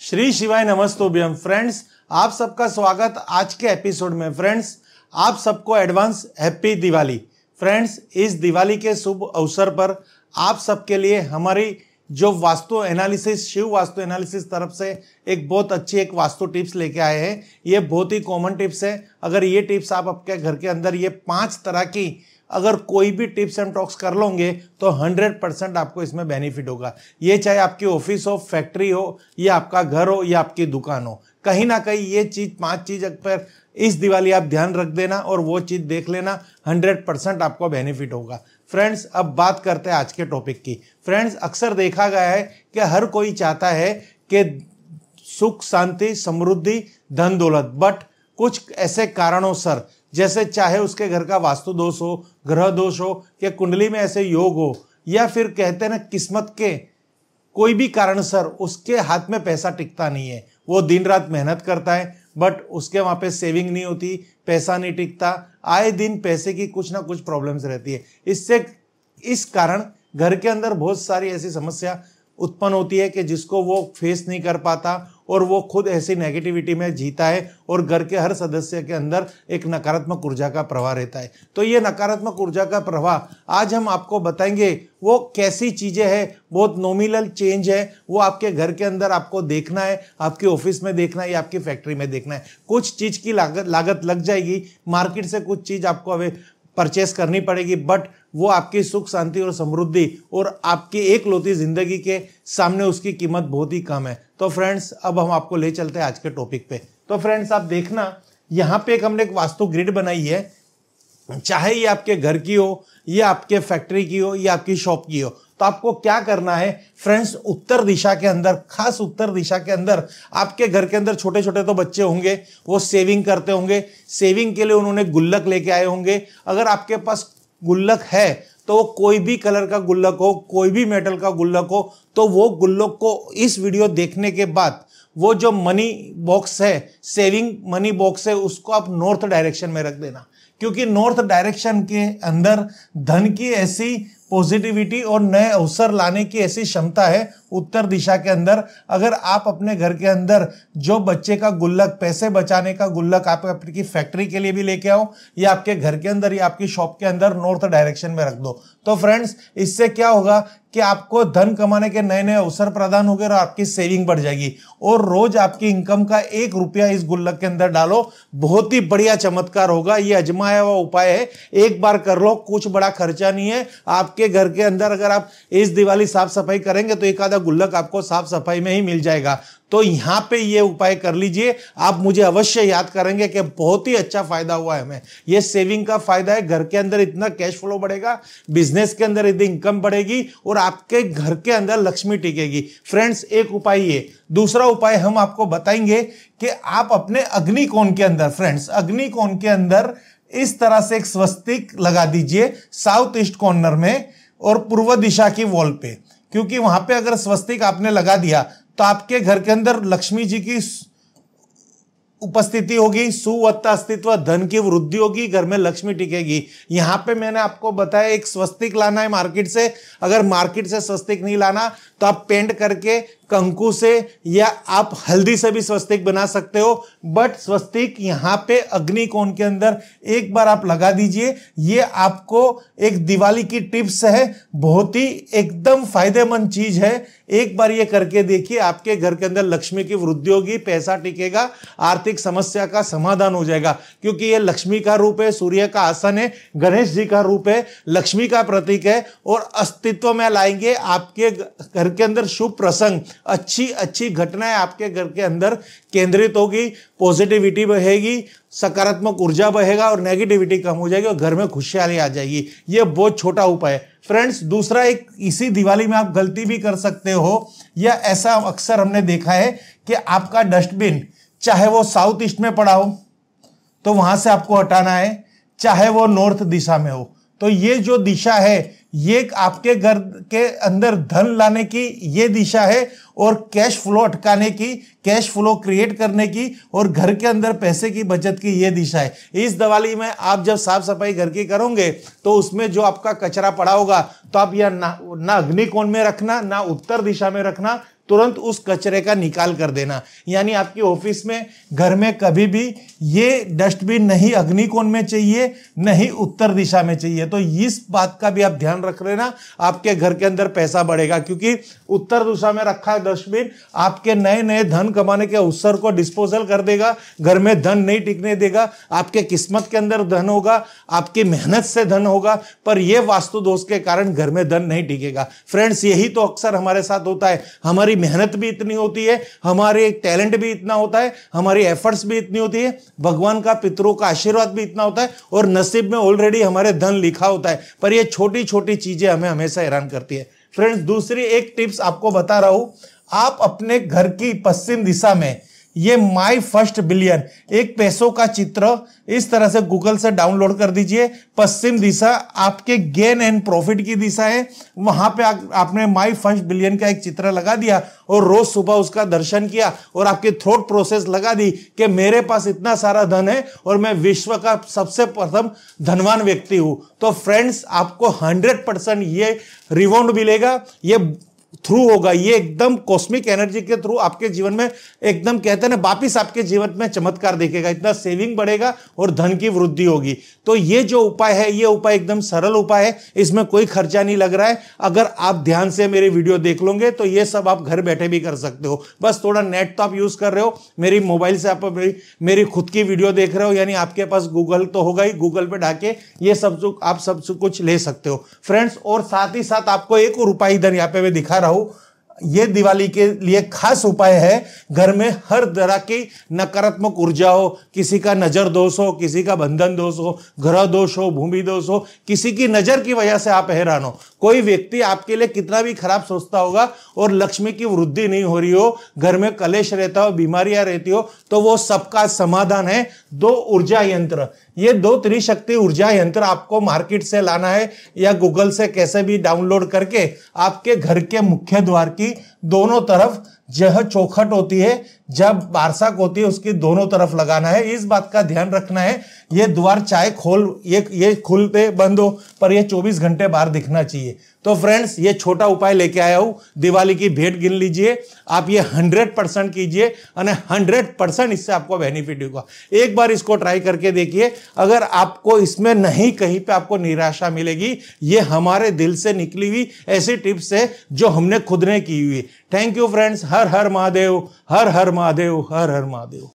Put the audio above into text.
श्री शिवाय नमस्तो नमस्तोभ्यम फ्रेंड्स आप सबका स्वागत आज के एपिसोड में। फ्रेंड्स आप सबको एडवांस हैप्पी दिवाली। फ्रेंड्स इस दिवाली के शुभ अवसर पर आप सबके लिए हमारी जो वास्तु एनालिसिस शिव वास्तु एनालिसिस तरफ़ से एक बहुत अच्छी एक वास्तु टिप्स लेके आए हैं। ये बहुत ही कॉमन टिप्स है। अगर ये टिप्स आप आपके घर के अंदर ये पाँच तरह की अगर कोई भी टिप्स एंड टॉक्स कर लोगे तो 100 परसेंट आपको इसमें बेनिफिट होगा। ये चाहे आपकी ऑफ़िस हो, फैक्ट्री हो, या आपका घर हो, या आपकी दुकान हो, कहीं ना कहीं ये चीज़, पाँच चीज़ पर इस दिवाली आप ध्यान रख देना और वो चीज़ देख लेना 100 परसेंट आपको बेनिफिट होगा। फ्रेंड्स, अब बात करते हैं आज के टॉपिक की। फ्रेंड्स, अक्सर देखा गया है कि हर कोई चाहता है कि सुख, शांति, समृद्धि धन दौलत बट कुछ ऐसे कारणों सर जैसे चाहे उसके घर का वास्तु दोष हो ग्रह दोष हो, या कुंडली में ऐसे योग हो, या फिर कहते हैं ना किस्मत के कोई भी कारण सर उसके हाथ में पैसा टिकता नहीं है। वो दिन रात मेहनत करता है बट उसके वहाँ पे सेविंग नहीं होती, पैसा नहीं टिकता। आए दिन पैसे की कुछ ना कुछ प्रॉब्लम्स रहती है। इससे, इस कारण घर के अंदर बहुत सारी ऐसी समस्या उत्पन्न होती है कि जिसको वो फेस नहीं कर पाता और वो खुद ऐसी नेगेटिविटी में जीता है और घर के हर सदस्य के अंदर एक नकारात्मक ऊर्जा का प्रवाह रहता है। तो ये नकारात्मक ऊर्जा का प्रवाह आज हम आपको बताएँगे, वो कैसी चीज़ें हैं, बहुत नॉमिनल चेंज है, वो आपके घर के अंदर आपको देखना है, आपके ऑफ़िस में देखना है या आपकी फैक्ट्री में देखना है। कुछ चीज़ की लागत लागत लग जाएगी मार्केट से कुछ चीज़ आपको परचेस करनी पड़ेगी बट वो आपकी सुख, शांति और समृद्धि और आपकी एक लोती ज़िंदगी के सामने उसकी कीमत बहुत ही कम है। तो फ्रेंड्स अब हम आपको ले चलते हैं आज के टॉपिक पे। तो फ्रेंड्स आप देखना, यहाँ पे एक हमने एक वास्तु ग्रिड बनाई है। चाहे ये आपके घर की हो, या आपके फैक्ट्री की हो, या आपकी शॉप की हो तो आपको क्या करना है? फ्रेंड्स उत्तर दिशा के अंदर, खास उत्तर दिशा के अंदर, आपके घर के अंदर छोटे छोटे तो बच्चे होंगे, वो सेविंग करते होंगे। सेविंग के लिए उन्होंने गुल्लक लेके आए होंगे। अगर आपके पास गुल्लक है तो वो कोई भी कलर का गुल्लक हो, कोई भी मेटल का गुल्लक हो तो वो गुल्लक को इस वीडियो देखने के बाद, वो जो मनी बॉक्स है सेविंग मनी बॉक्स है, उसको आप नॉर्थ डायरेक्शन में रख देना। क्योंकि नॉर्थ डायरेक्शन के अंदर धन की ऐसी पॉजिटिविटी और नए अवसर लाने की ऐसी क्षमता है उत्तर दिशा के अंदर। अगर आप अपने घर के अंदर जो बच्चे का गुल्लक, पैसे बचाने का गुल्लक आप आपकी फैक्ट्री के लिए भी लेके आओ या आपके घर के अंदर या आपकी शॉप के अंदर नॉर्थ डायरेक्शन में रख दो। तो फ्रेंड्स इससे क्या होगा कि आपको धन कमाने के नए नए अवसर प्रदान हो गए और आपकी सेविंग बढ़ जाएगी। और रोज आपकी इनकम का एक रुपया इस गुल्लक के अंदर डालो, बहुत ही बढ़िया चमत्कार होगा। ये अजमाया हुआ उपाय है। एक बार कर लो, कुछ बड़ा खर्चा नहीं है। आपके घर के अंदर अगर आप इस दिवाली साफ़ सफ़ाई करेंगे तो एक आधा गुल्लक आपको साफ़ सफ़ाई में ही मिल जाएगा। तो यहाँ पे ये उपाय कर लीजिए। आप मुझे अवश्य याद करेंगे कि बहुत ही अच्छा फ़ायदा हुआ है हमें। ये सेविंग का फ़ायदा है, घर के अंदर इतना कैश फ्लो बढ़ेगा बिज़नेस के अंदर इतनी इनकम बढ़ेगी और आपके घर के अंदर लक्ष्मी टिकेगी। फ्रेंड्स एक उपाय ये। दूसरा उपाय हम आपको बताएँगे कि आप अपने अग्निकोण के अंदर फ्रेंड्स अग्निकोण के अंदर इस तरह से एक स्वस्तिक लगा दीजिए साउथ ईस्ट कॉर्नर में और पूर्व दिशा की वॉल पे। क्योंकि वहाँ पे अगर स्वस्तिक आपने लगा दिया तो आपके घर के अंदर लक्ष्मी जी की उपस्थिति होगी सुवत्ता अस्तित्व धन की वृद्धि होगी, घर में लक्ष्मी टिकेगी। यहाँ पे मैंने आपको बताया, एक स्वस्तिक लाना है मार्केट से। अगर मार्केट से स्वस्तिक नहीं लाना तो आप पेंट करके कंकु से या आप हल्दी से भी स्वस्तिक बना सकते हो। बट स्वस्तिक यहाँ पे अग्निकोण के अंदर एक बार आप लगा दीजिए। ये आपको एक दिवाली की टिप्स है। बहुत ही एकदम फ़ायदेमंद चीज़ है। एक बार ये करके देखिए, आपके घर के अंदर लक्ष्मी की वृद्धि होगी, पैसा टिकेगा, आर्थिक समस्या का समाधान हो जाएगा। क्योंकि ये लक्ष्मी का रूप है, सूर्य का आसन है, गणेश जी का रूप है, लक्ष्मी का प्रतीक है, और अस्तित्व में लाएँगे आपके घर के अंदर शुभ प्रसंग। अच्छी अच्छी घटनाएँ आपके घर के अंदर केंद्रित होगी, पॉजिटिविटी बहेगी सकारात्मक ऊर्जा बहेगा और नेगेटिविटी कम हो जाएगी और घर में खुशहाली आ जाएगी। ये बहुत छोटा उपाय है। फ्रेंड्स दूसरा एक इसी दिवाली में आप गलती भी कर सकते हो या ऐसा अक्सर हमने देखा है कि आपका डस्टबिन चाहे वो साउथ ईस्ट में पड़ा हो तो वहाँ से आपको हटाना है, चाहे वो नॉर्थ दिशा में हो। तो ये जो दिशा है, ये आपके घर के अंदर धन लाने की ये दिशा है और कैश फ्लो अटकाने की कैश फ्लो क्रिएट करने की और घर के अंदर पैसे की बचत की ये दिशा है। इस दिवाली में आप जब साफ़ सफ़ाई घर की करोगे तो उसमें जो आपका कचरा पड़ा होगा तो आप यह ना ना अग्निकोण में रखना, ना उत्तर दिशा में रखना तुरंत उस कचरे का निकाल कर देना। यानी आपकी ऑफ़िस में, घर में कभी भी ये डस्टबिन नहीं अग्निकोण में चाहिए, नहीं उत्तर दिशा में चाहिए। तो इस बात का भी आप ध्यान रख लेना। आपके घर के अंदर पैसा बढ़ेगा, क्योंकि उत्तर दिशा में रखा है डस्टबिन, आपके नए नए धन कमाने के अवसर को डिस्पोजल कर देगा, घर में धन नहीं टिकने देगा, आपके किस्मत के अंदर धन होगा, आपकी मेहनत से धन होगा, पर यह वास्तु दोष के कारण घर में धन नहीं टिकेगा। फ्रेंड्स, यही तो अक्सर हमारे साथ होता है। हमारी मेहनत भी इतनी होती है, हमारे टैलेंट भी इतना होता है, हमारी एफर्ट्स भी इतनी होती है, भगवान का, पितरों का आशीर्वाद भी इतना होता है और नसीब में ऑलरेडी हमारे धन लिखा होता है। पर ये छोटी छोटी चीज़ें हमें हमेशा हैरान करती है। फ्रेंड्स दूसरी एक टिप्स आपको बता रहा हूँ, आप अपने घर की पश्चिम दिशा में ये माई फ़र्स्ट बिलियन एक पैसों का चित्र इस तरह से गूगल से डाउनलोड कर दीजिए। पश्चिम दिशा आपके गेन एंड प्रॉफिट की दिशा है। वहाँ पे आ, आपने माई फ़र्स्ट बिलियन का एक चित्र लगा दिया और रोज सुबह उसका दर्शन किया और आपके थ्रोट प्रोसेस लगा दी कि मेरे पास इतना सारा धन है और मैं विश्व का सबसे प्रथम धनवान व्यक्ति हूँ। तो फ्रेंड्स आपको हंड्रेड परसेंट ये रिवॉन्ड मिलेगा। ये थ्रू होगा ये एकदम कॉस्मिक एनर्जी के थ्रू आपके जीवन में एकदम कहते हैं ना वापिस आपके जीवन में चमत्कार देखेगा इतना सेविंग बढ़ेगा और धन की वृद्धि होगी। तो ये जो उपाय है ये उपाय एकदम सरल उपाय है इसमें कोई खर्चा नहीं लग रहा है। अगर आप ध्यान से मेरी वीडियो देख लोगे तो ये सब आप घर बैठे भी कर सकते हो। बस थोड़ा नेट तो आप यूज़ कर रहे हो मेरी मोबाइल से आप मेरी, मेरी खुद की वीडियो देख रहे हो यानी आपके पास गूगल तो होगा ही गूगल पे ढाके ये सब आप सब कुछ ले सकते हो। फ्रेंड्स और साथ ही साथ आपको एक और उपाय इधर यहाँ पे मैं दिखा रहा हूँ। ये दिवाली के लिए खास उपाय है, घर में हर तरह की नकारात्मक ऊर्जा हो, किसी का नज़र दोष हो, किसी का बंधन दोष हो, ग्रह दोष हो, भूमि दोष हो, किसी की नज़र की वजह से आप हैरान हो। कोई व्यक्ति आपके लिए कितना भी खराब सोचता होगा और लक्ष्मी की वृद्धि नहीं हो रही हो, घर में कलेश रहता हो, बीमारियाँ रहती हो तो वो सबका समाधान है। दो ऊर्जा यंत्र। ये दो त्रिशक्ति ऊर्जा यंत्र आपको मार्केट से लाना है या गूगल से कैसे भी डाउनलोड करके आपके घर के मुख्य द्वार की दोनों तरफ़ जह चौखट होती है, जब बारसाक होती है, उसकी दोनों तरफ़ लगाना है। इस बात का ध्यान रखना है, ये द्वार चाहे खोल, ये ये खुलते बंद हो, पर ये 24 घंटे बाहर दिखना चाहिए। तो फ्रेंड्स ये छोटा उपाय लेके आया हूँ। दिवाली की भेंट गिन लीजिए। आप ये 100 परसेंट कीजिए और 100 परसेंट इससे आपको बेनिफिट होगा। एक बार इसको ट्राई करके देखिए। अगर आपको इसमें नहीं, कहीं पे आपको निराशा मिलेगी, ये हमारे दिल से निकली हुई ऐसी टिप्स है जो हमने खुद ने की हुई थैंक यू फ्रेंड्स हर हर महादेव, हर हर महादेव, हर हर महादेव।